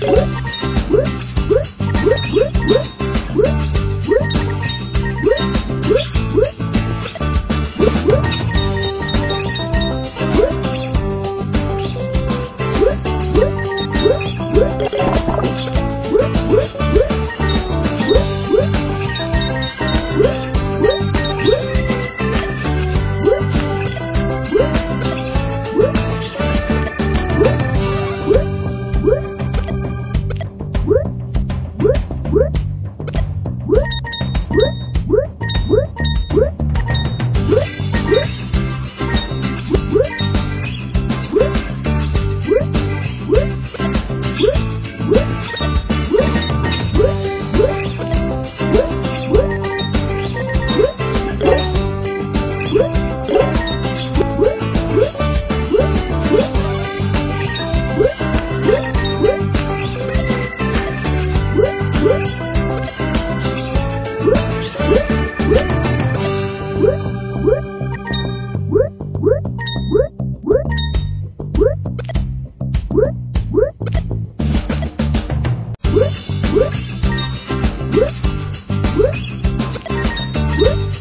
Woo! What? Woo!